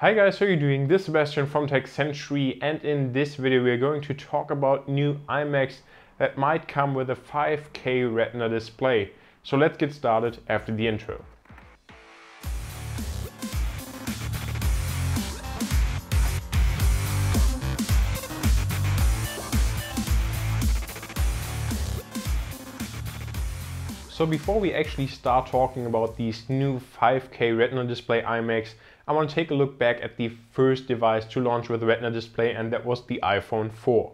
Hi guys, how are you doing? This is Sebastian from Tech Century and in this video we are going to talk about new iMacs that might come with a 5K Retina display. So let's get started after the intro. So before we actually start talking about these new 5K Retina display iMacs, I want to take a look back at the first device to launch with Retina display and that was the iPhone 4.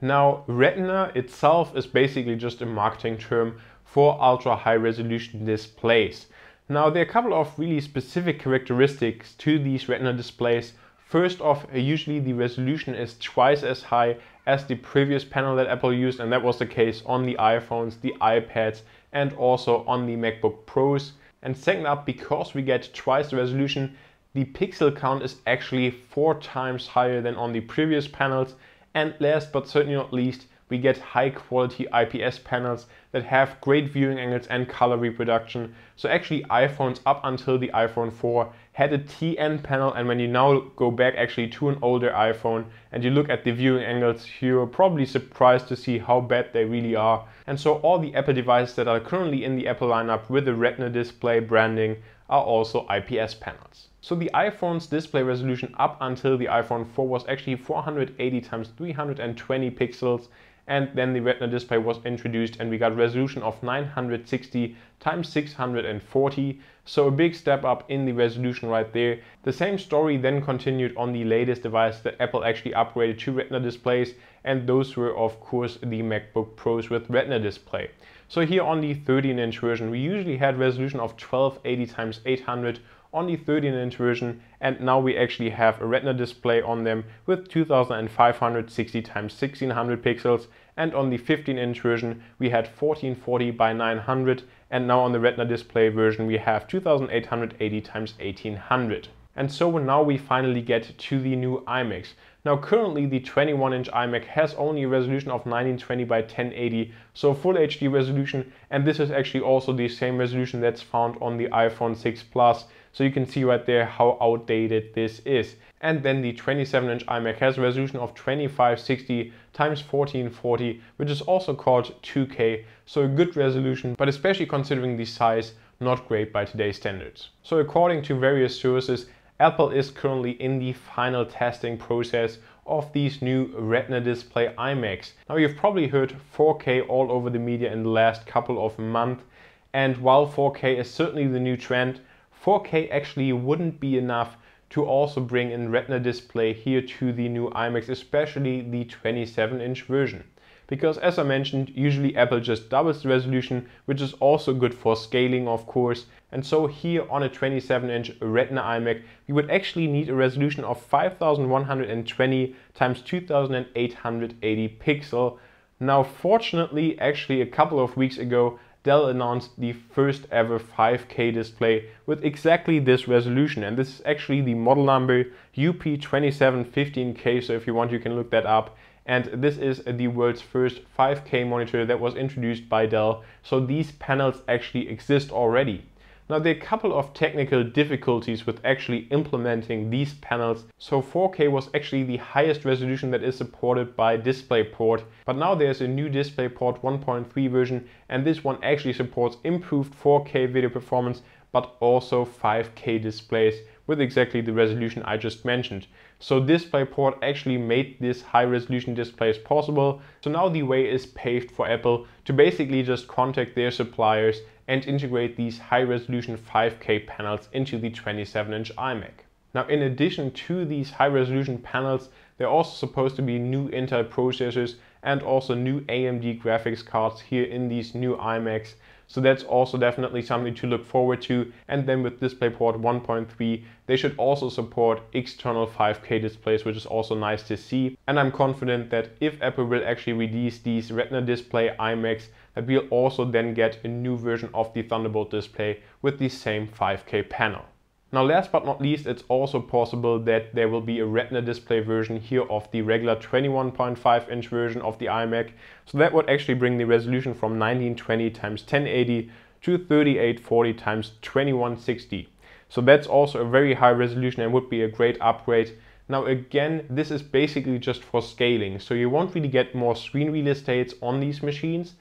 Now Retina itself is basically just a marketing term for ultra high resolution displays. Now there are a couple of really specific characteristics to these Retina displays. First off, usually the resolution is twice as high as the previous panel that Apple used and that was the case on the iPhones, the iPads and also on the MacBook Pros. And second up, because we get twice the resolution, the pixel count is actually four times higher than on the previous panels. And last but certainly not least, we get high quality IPS panels that have great viewing angles and color reproduction. So actually iPhones up until the iPhone 4 had a TN panel and when you now go back actually to an older iPhone and you look at the viewing angles, you're probably surprised to see how bad they really are. And so all the Apple devices that are currently in the Apple lineup with the Retina display branding are also IPS panels. So the iPhone's display resolution up until the iPhone 4 was actually 480 times 320 pixels and then the Retina display was introduced and we got resolution of 960 times 640 so a big step up in the resolution right there. The same story then continued on the latest device that Apple actually upgraded to Retina displays and those were of course the MacBook Pros with Retina display. So here on the 13 inch version we usually had resolution of 1280 times 800 on the 13 inch version and now we actually have a retina display on them with 2560 times 1600 pixels and on the 15 inch version we had 1440 by 900 and now on the retina display version we have 2880 times 1800 and so now we finally get to the new iMacs. Now currently the 21 inch iMac has only a resolution of 1920 by 1080, so full HD resolution and this is actually also the same resolution that's found on the iPhone 6 Plus. So you can see right there how outdated this is. And then the 27 inch iMac has a resolution of 2560 times 1440, which is also called 2K. So a good resolution, but especially considering the size, not great by today's standards. So according to various sources, Apple is currently in the final testing process of these new Retina display iMacs. Now you've probably heard 4K all over the media in the last couple of months and while 4K is certainly the new trend, 4K actually wouldn't be enough to also bring in Retina display here to the new iMacs, especially the 27 inch version because as I mentioned, usually Apple just doubles the resolution, which is also good for scaling of course. And so here on a 27 inch Retina iMac, we would actually need a resolution of 5120 times 2880 pixel. Now fortunately, actually a couple of weeks ago, Dell announced the first ever 5K display with exactly this resolution. And this is actually the model number UP2715K. So if you want, you can look that up and this is the world's first 5K monitor that was introduced by Dell. So these panels actually exist already. Now there are a couple of technical difficulties with actually implementing these panels. So 4K was actually the highest resolution that is supported by DisplayPort. But now there's a new DisplayPort 1.3 version and this one actually supports improved 4K video performance but also 5K displays with exactly the resolution I just mentioned. So DisplayPort actually made this high resolution displays possible. So now the way is paved for Apple to basically just contact their suppliers and integrate these high resolution 5K panels into the 27 inch iMac. Now in addition to these high resolution panels, there are also supposed to be new Intel processors and also new AMD graphics cards here in these new iMacs. So that's also definitely something to look forward to. And then with DisplayPort 1.3, they should also support external 5K displays, which is also nice to see. And I'm confident that if Apple will actually release these Retina display iMacs, that we'll also then get a new version of the Thunderbolt display with the same 5K panel. Now last but not least, it's also possible that there will be a Retina display version here of the regular 21.5 inch version of the iMac. So that would actually bring the resolution from 1920 x 1080 to 3840 x 2160. So that's also a very high resolution and would be a great upgrade. Now again, this is basically just for scaling. So you won't really get more screen real estate on these machines,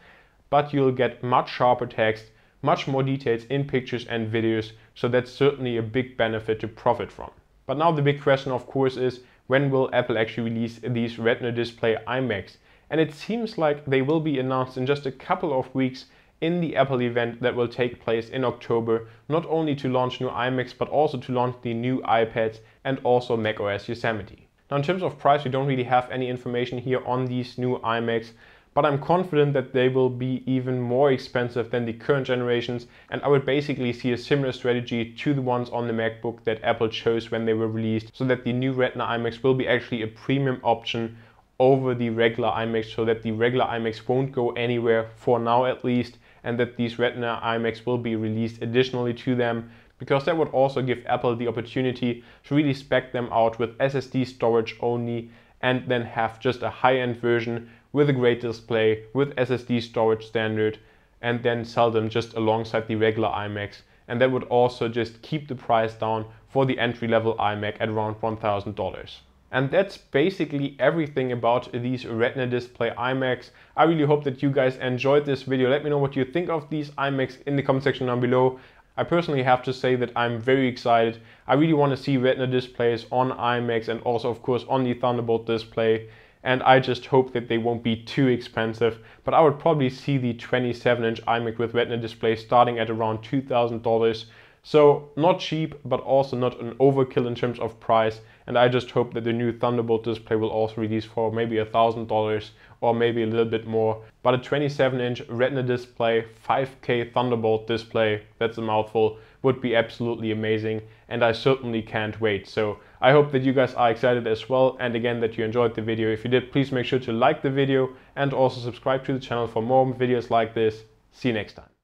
but you'll get much sharper text, much more details in pictures and videos. So that's certainly a big benefit to profit from. But now the big question of course is, when will Apple actually release these Retina display iMacs? And it seems like they will be announced in just a couple of weeks in the Apple event that will take place in October, not only to launch new iMacs, but also to launch the new iPads and also macOS Yosemite. Now in terms of price, we don't really have any information here on these new iMacs, but I'm confident that they will be even more expensive than the current generations and I would basically see a similar strategy to the ones on the MacBook that Apple chose when they were released so that the new Retina iMacs will be actually a premium option over the regular iMacs so that the regular iMacs won't go anywhere for now at least and that these Retina iMacs will be released additionally to them because that would also give Apple the opportunity to really spec them out with SSD storage only and then have just a high-end version with a great display with SSD storage standard and then sell them just alongside the regular iMacs and that would also just keep the price down for the entry-level iMac at around $1,000. And that's basically everything about these Retina display iMacs. I really hope that you guys enjoyed this video. Let me know what you think of these iMacs in the comment section down below. I personally have to say that I'm very excited. I really want to see Retina displays on iMacs and also of course on the Thunderbolt display. And I just hope that they won't be too expensive. But I would probably see the 27 inch iMac with Retina display starting at around $2,000. So not cheap, but also not an overkill in terms of price. And I just hope that the new Thunderbolt display will also release for maybe a thousand dollars or maybe a little bit more. But a 27 inch Retina display, 5K Thunderbolt display, that's a mouthful, would be absolutely amazing. And I certainly can't wait. So I hope that you guys are excited as well. And again, that you enjoyed the video. If you did, please make sure to like the video and also subscribe to the channel for more videos like this. See you next time.